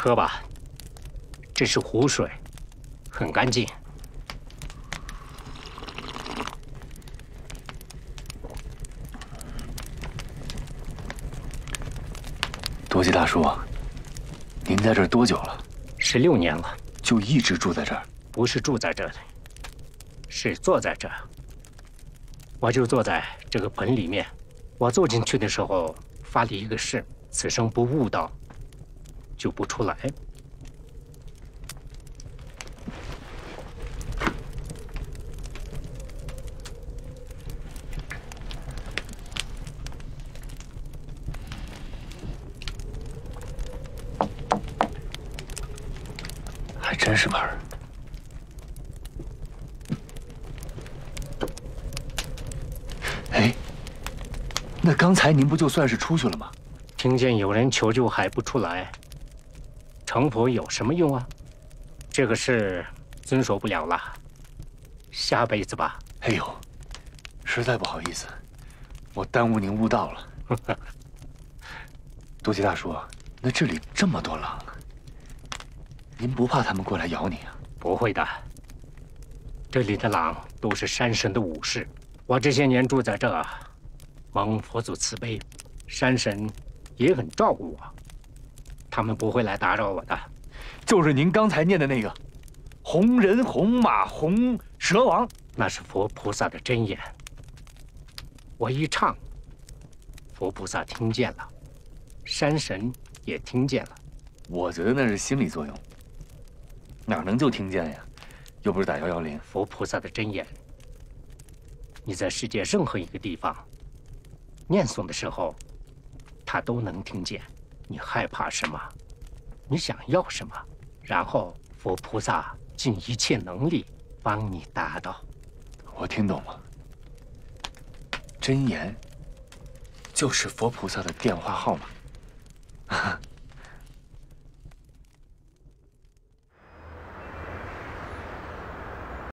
喝吧，这是湖水，很干净。多吉大叔，您在这儿多久了？十六年了，就一直住在这儿？不是住在这里，是坐在这儿。我就坐在这个盆里面。我坐进去的时候，发了一个誓：此生不悟道，就不出来。还真是盆儿。哎，那刚才您不就算是出去了吗？听见有人求救还不出来，成佛有什么用啊？这个事遵守不了了，下辈子吧。哎呦，实在不好意思，我耽误您悟道了。多吉大叔，那这里这么多狼，您不怕他们过来咬你啊？不会的，这里的狼都是山神的武士。我这些年住在这，蒙佛祖慈悲，山神也很照顾我，他们不会来打扰我的。就是您刚才念的那个“红人红马红蛇王”，那是佛菩萨的真言。我一唱，佛菩萨听见了，山神也听见了。我觉得那是心理作用，哪能就听见呀？又不是打幺幺零。佛菩萨的真言，你在世界任何一个地方念诵的时候，他都能听见。你害怕什么？你想要什么？然后佛菩萨尽一切能力帮你达到。我听懂了，真言就是佛菩萨的电话号码。